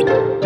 you